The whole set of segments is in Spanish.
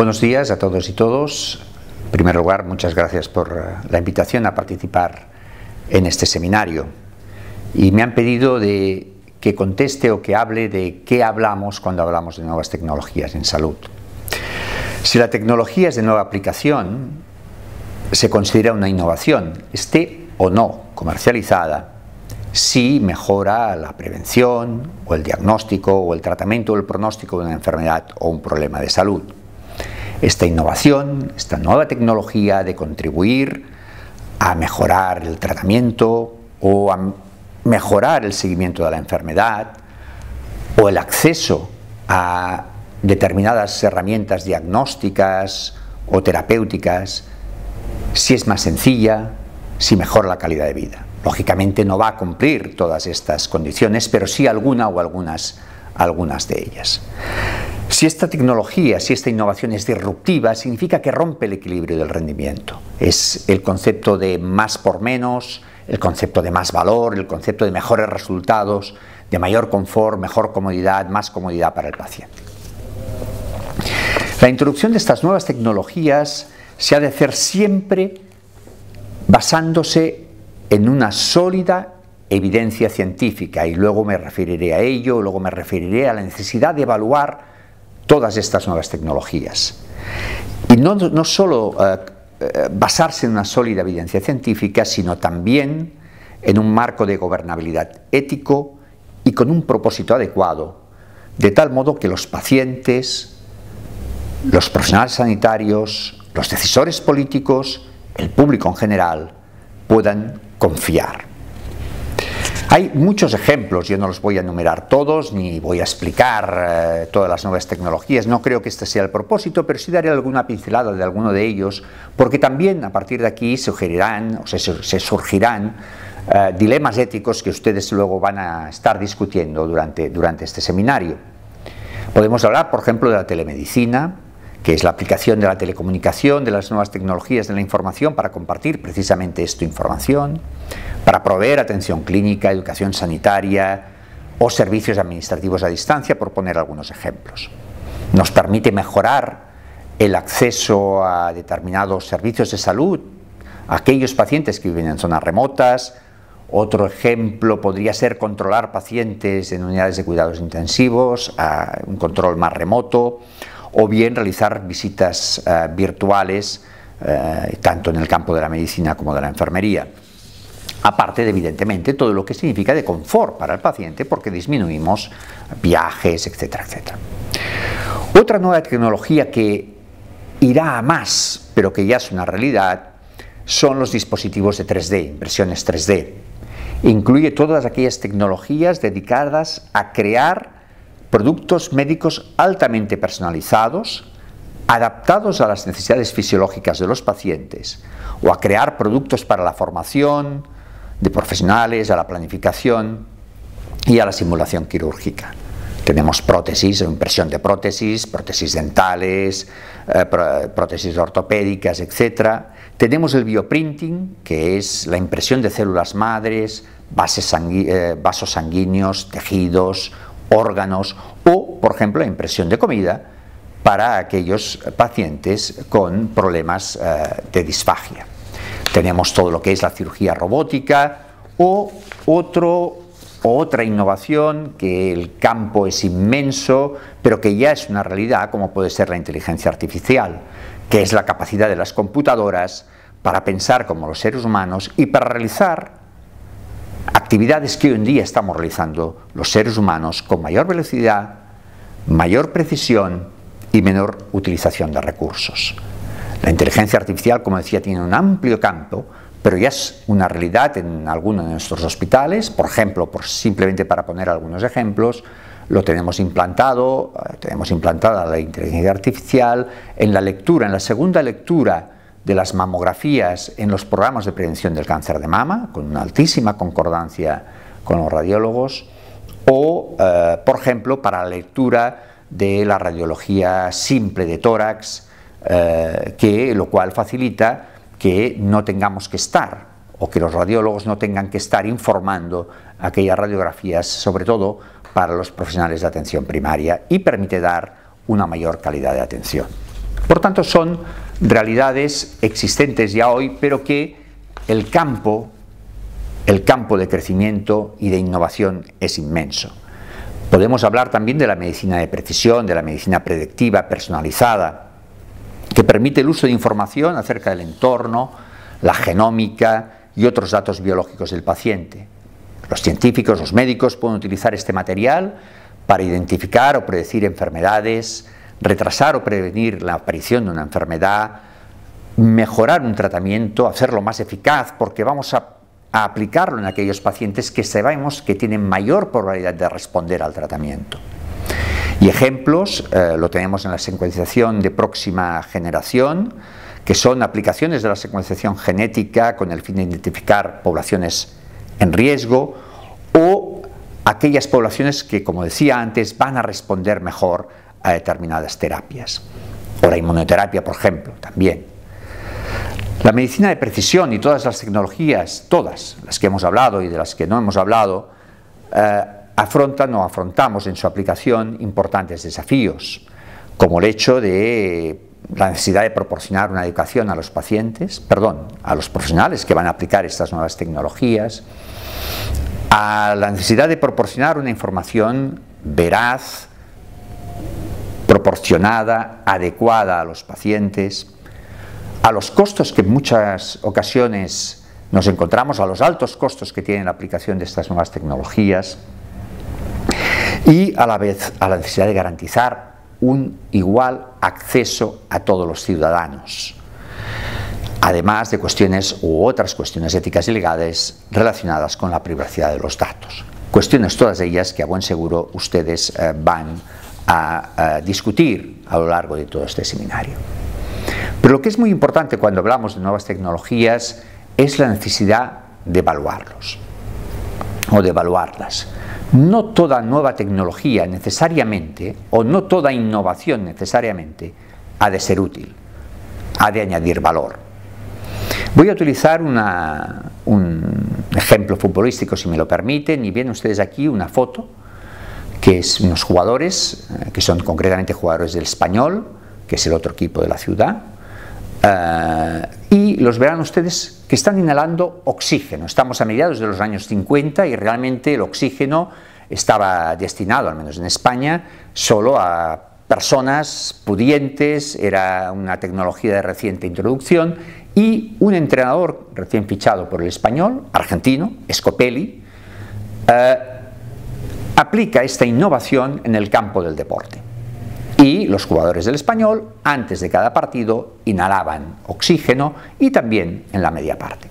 Buenos días a todos y todos. En primer lugar, muchas gracias por eh, la invitación a participar en este seminario. Y me han pedido que conteste o que hable de qué hablamos cuando hablamos de nuevas tecnologías en salud. Si la tecnología es de nueva aplicación, se considera una innovación, esté o no comercializada, si mejora la prevención o el diagnóstico o el tratamiento o el pronóstico de una enfermedad o un problema de salud. Esta innovación, esta nueva tecnología de contribuir a mejorar el tratamiento o a mejorar el seguimiento de la enfermedad o el acceso a determinadas herramientas diagnósticas o terapéuticas, si es más sencilla, si mejora la calidad de vida. Lógicamente no va a cumplir todas estas condiciones, pero sí alguna o algunas, algunas de ellas. Si esta tecnología, si esta innovación es disruptiva, significa que rompe el equilibrio del rendimiento. Es el concepto de más por menos, el concepto de más valor, el concepto de mejores resultados, de mayor confort, mejor comodidad, más comodidad para el paciente. La introducción de estas nuevas tecnologías se ha de hacer siempre basándose en una sólida evidencia científica y luego me referiré a ello, luego me referiré a la necesidad de evaluar todas estas nuevas tecnologías. Y no, no solo eh, eh, basarse en una sólida evidencia científica, sino también en un marco de gobernabilidad ético y con un propósito adecuado, de tal modo que los pacientes, los profesionales sanitarios, los decisores políticos, el público en general, puedan confiar. Hay muchos ejemplos, yo no los voy a enumerar todos, ni voy a explicar eh, todas las nuevas tecnologías, no creo que este sea el propósito, pero sí daré alguna pincelada de alguno de ellos, porque también a partir de aquí sugerirán o se, surgirán eh, dilemas éticos que ustedes luego van a estar discutiendo durante, durante este seminario. Podemos hablar, por ejemplo, de la telemedicina, que es la aplicación de la telecomunicación, de las nuevas tecnologías de la información para compartir precisamente esta información, para proveer atención clínica, educación sanitaria o servicios administrativos a distancia, por poner algunos ejemplos. Nos permite mejorar el acceso a determinados servicios de salud a aquellos pacientes que viven en zonas remotas. Otro ejemplo podría ser controlar pacientes en unidades de cuidados intensivos, a un control más remoto o bien realizar visitas eh, virtuales eh, tanto en el campo de la medicina como de la enfermería. Aparte de, evidentemente, todo lo que significa de confort para el paciente, porque disminuimos viajes, etcétera, etcétera. Otra nueva tecnología que irá a más, pero que ya es una realidad, son los dispositivos de 3D, impresiones 3D. Incluye todas aquellas tecnologías dedicadas a crear productos médicos altamente personalizados, adaptados a las necesidades fisiológicas de los pacientes, o a crear productos para la formación de profesionales, a la planificación y a la simulación quirúrgica. Tenemos prótesis impresión de prótesis, prótesis dentales, eh, prótesis ortopédicas, etc. Tenemos el bioprinting, que es la impresión de células madres, eh, vasos sanguíneos, tejidos, órganos o, por ejemplo, la impresión de comida para aquellos pacientes con problemas eh, de disfagia. Tenemos todo lo que es la cirugía robótica o otro, otra innovación que el campo es inmenso, pero que ya es una realidad, como puede ser la inteligencia artificial, que es la capacidad de las computadoras para pensar como los seres humanos y para realizar actividades que hoy en día estamos realizando los seres humanos con mayor velocidad, mayor precisión y menor utilización de recursos. La inteligencia artificial, como decía, tiene un amplio campo, pero ya es una realidad en algunos de nuestros hospitales, por ejemplo, por, simplemente para poner algunos ejemplos, lo tenemos implantado, eh, tenemos implantada la inteligencia artificial en la lectura, en la segunda lectura de las mamografías en los programas de prevención del cáncer de mama, con una altísima concordancia con los radiólogos, o, eh, por ejemplo, para la lectura de la radiología simple de tórax, eh, que, lo cual facilita que no tengamos que estar o que los radiólogos no tengan que estar informando aquellas radiografías, sobre todo para los profesionales de atención primaria, y permite dar una mayor calidad de atención. Por tanto, son realidades existentes ya hoy, pero que el campo, el campo de crecimiento y de innovación es inmenso. Podemos hablar también de la medicina de precisión, de la medicina predictiva, personalizada, que permite el uso de información acerca del entorno, la genómica y otros datos biológicos del paciente. Los científicos, los médicos pueden utilizar este material para identificar o predecir enfermedades, retrasar o prevenir la aparición de una enfermedad, mejorar un tratamiento, hacerlo más eficaz, porque vamos a, aplicarlo en aquellos pacientes que sabemos que tienen mayor probabilidad de responder al tratamiento. Y ejemplos eh, lo tenemos en la secuenciación de próxima generación, que son aplicaciones de la secuenciación genética con el fin de identificar poblaciones en riesgo o aquellas poblaciones que, como decía antes, van a responder mejor a determinadas terapias. O la inmunoterapia, por ejemplo, también. La medicina de precisión y todas las tecnologías, todas las que hemos hablado y de las que no hemos hablado, eh, afrontan o afrontamos en su aplicación importantes desafíos, como el hecho de la necesidad de proporcionar una educación a los pacientes, perdón, a los profesionales que van a aplicar estas nuevas tecnologías, a la necesidad de proporcionar una información veraz, proporcionada, adecuada a los pacientes, a los costos que en muchas ocasiones nos encontramos, a los altos costos que tiene la aplicación de estas nuevas tecnologías y a la vez a la necesidad de garantizar un igual acceso a todos los ciudadanos, además de cuestiones u otras cuestiones éticas y legales relacionadas con la privacidad de los datos. Cuestiones todas ellas que a buen seguro ustedes eh, van a discutir a lo largo de todo este seminario. Pero lo que es muy importante cuando hablamos de nuevas tecnologías es la necesidad de evaluarlos o de evaluarlas. No toda nueva tecnología necesariamente, o no toda innovación necesariamente, ha de ser útil, ha de añadir valor. Voy a utilizar un ejemplo futbolístico, si me lo permiten, y ven ustedes aquí una foto, que es unos jugadores, eh, que son concretamente jugadores del español, que es el otro equipo de la ciudad, eh, y los verán ustedes que están inhalando oxígeno. Estamos a mediados de los años 50 y realmente el oxígeno estaba destinado, al menos en España, solo a personas pudientes, era una tecnología de reciente introducción y un entrenador recién fichado por el español, argentino, Scopelli, eh, aplica esta innovación en el campo del deporte. Y los jugadores del español antes de cada partido inhalaban oxígeno y también en la media parte.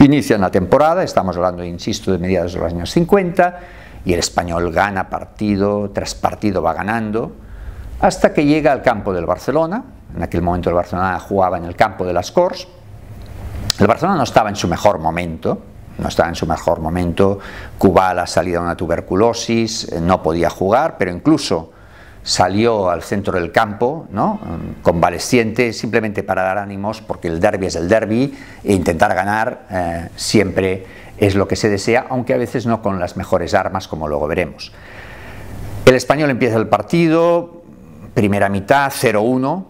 Inician la temporada, estamos hablando, insisto, de mediados de los años 50, y el español gana partido tras partido, va ganando, hasta que llega al campo del Barcelona, en aquel momento el Barcelona jugaba en el campo de las Corts, el Barcelona no estaba en su mejor momento, no estaba en su mejor momento, Cubal ha salido de una tuberculosis, no podía jugar, pero incluso salió al centro del campo, ¿no? convaleciente, simplemente para dar ánimos, porque el derby es el derby, e intentar ganar eh, siempre es lo que se desea, aunque a veces no con las mejores armas, como luego veremos. El español empieza el partido, primera mitad, 0-1,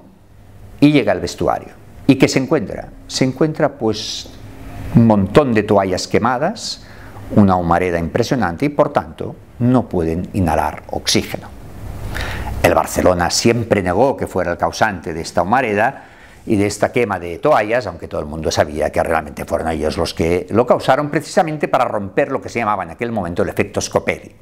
y llega al vestuario. ¿Y qué se encuentra? Se encuentra pues un montón de toallas quemadas, una humareda impresionante y por tanto no pueden inhalar oxígeno. El Barcelona siempre negó que fuera el causante de esta humareda y de esta quema de toallas, aunque todo el mundo sabía que realmente fueron ellos los que lo causaron precisamente para romper lo que se llamaba en aquel momento el efecto Scopelli.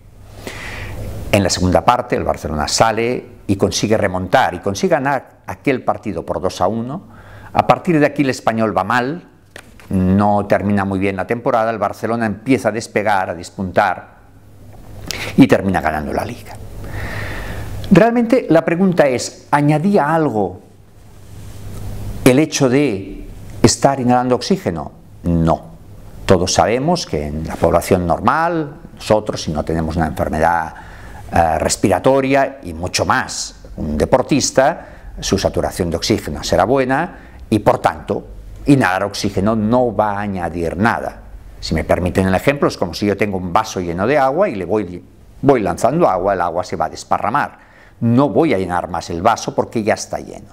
En la segunda parte el Barcelona sale y consigue remontar y consigue ganar aquel partido por 2 a 1. A partir de aquí el español va mal, no termina muy bien la temporada, el Barcelona empieza a despegar, a despuntar y termina ganando la liga. Realmente la pregunta es, ¿añadía algo el hecho de estar inhalando oxígeno? No. Todos sabemos que en la población normal, nosotros si no tenemos una enfermedad eh, respiratoria y mucho más, un deportista, su saturación de oxígeno será buena y por tanto inhalar oxígeno no va a añadir nada. Si me permiten el ejemplo, es como si yo tengo un vaso lleno de agua y le voy, voy lanzando agua, el agua se va a desparramar no voy a llenar más el vaso porque ya está lleno.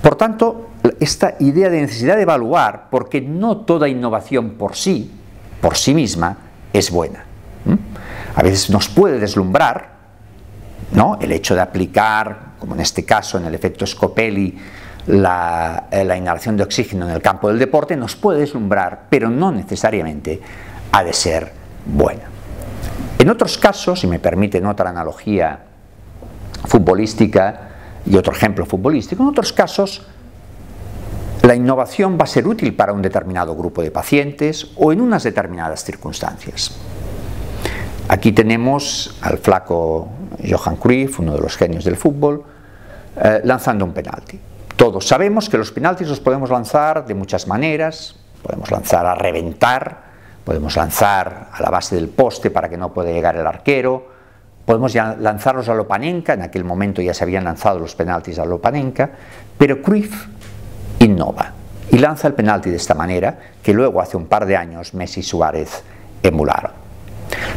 Por tanto, esta idea de necesidad de evaluar, porque no toda innovación por sí, por sí misma, es buena. A veces nos puede deslumbrar ¿no? el hecho de aplicar, como en este caso en el efecto Scopelli, la, eh, la, inhalación de oxígeno en el campo del deporte, nos puede deslumbrar, pero no necesariamente ha de ser buena. En otros casos, si me permiten otra analogía futbolística y otro ejemplo futbolístico, en otros casos la innovación va a ser útil para un determinado grupo de pacientes o en unas determinadas circunstancias. Aquí tenemos al flaco Johan Cruyff, uno de los genios del fútbol, eh, lanzando un penalti. Todos sabemos que los penaltis los podemos lanzar de muchas maneras, podemos lanzar a reventar, podemos lanzar a la base del poste para que no pueda llegar el arquero, podemos ya lanzarlos a Lopanenka, en aquel momento ya se habían lanzado los penaltis a Lopanenka, pero Cruyff innova y lanza el penalti de esta manera, que luego hace un par de años Messi y Suárez emularon.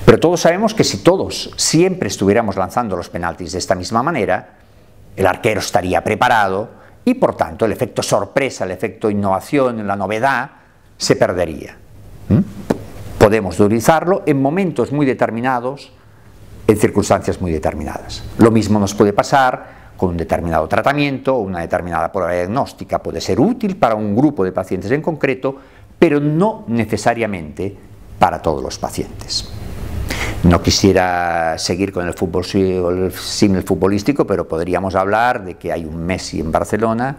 Pero todos sabemos que si todos siempre estuviéramos lanzando los penaltis de esta misma manera, el arquero estaría preparado y por tanto el efecto sorpresa, el efecto innovación, la novedad, se perdería. ¿Mm? Podemos utilizarlo en momentos muy determinados, en circunstancias muy determinadas. Lo mismo nos puede pasar con un determinado tratamiento o una determinada prueba diagnóstica. Puede ser útil para un grupo de pacientes en concreto, pero no necesariamente para todos los pacientes. No quisiera seguir con el fútbol el símil futbolístico, pero podríamos hablar de que hay un Messi en Barcelona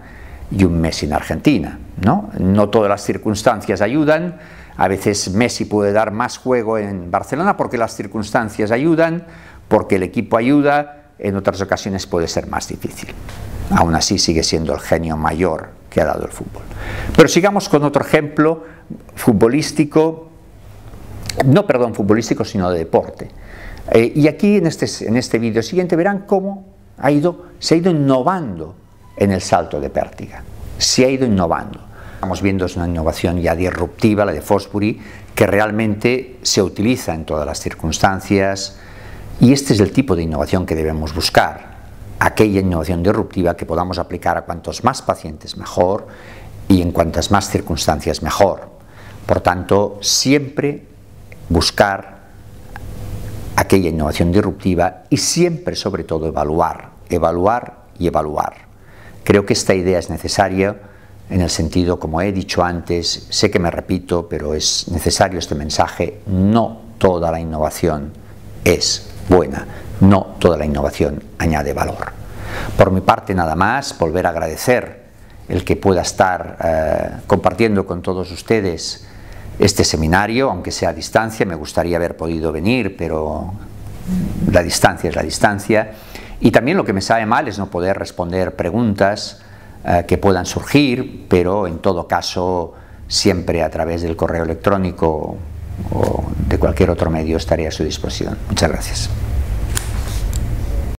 y un Messi en Argentina. ¿no? no todas las circunstancias ayudan, a veces Messi puede dar más juego en Barcelona porque las circunstancias ayudan, porque el equipo ayuda, en otras ocasiones puede ser más difícil. Aún así sigue siendo el genio mayor que ha dado el fútbol. Pero sigamos con otro ejemplo futbolístico no perdón, futbolístico, sino de deporte. Eh, y aquí en este, en este vídeo siguiente verán cómo ha ido, se ha ido innovando en el salto de pértiga. Se ha ido innovando. Estamos viendo una innovación ya disruptiva, la de Fosbury, que realmente se utiliza en todas las circunstancias y este es el tipo de innovación que debemos buscar. Aquella innovación disruptiva que podamos aplicar a cuantos más pacientes mejor y en cuantas más circunstancias mejor. Por tanto, siempre buscar aquella innovación disruptiva y siempre, sobre todo, evaluar, evaluar y evaluar. Creo que esta idea es necesaria en el sentido, como he dicho antes, sé que me repito, pero es necesario este mensaje, no toda la innovación es buena, no toda la innovación añade valor. Por mi parte nada más, volver a agradecer el que pueda estar eh, compartiendo con todos ustedes este seminario, aunque sea a distancia, me gustaría haber podido venir, pero la distancia es la distancia. Y también lo que me sabe mal es no poder responder preguntas eh, que puedan surgir, pero en todo caso siempre a través del correo electrónico o de cualquier otro medio estaré a su disposición. Muchas gracias.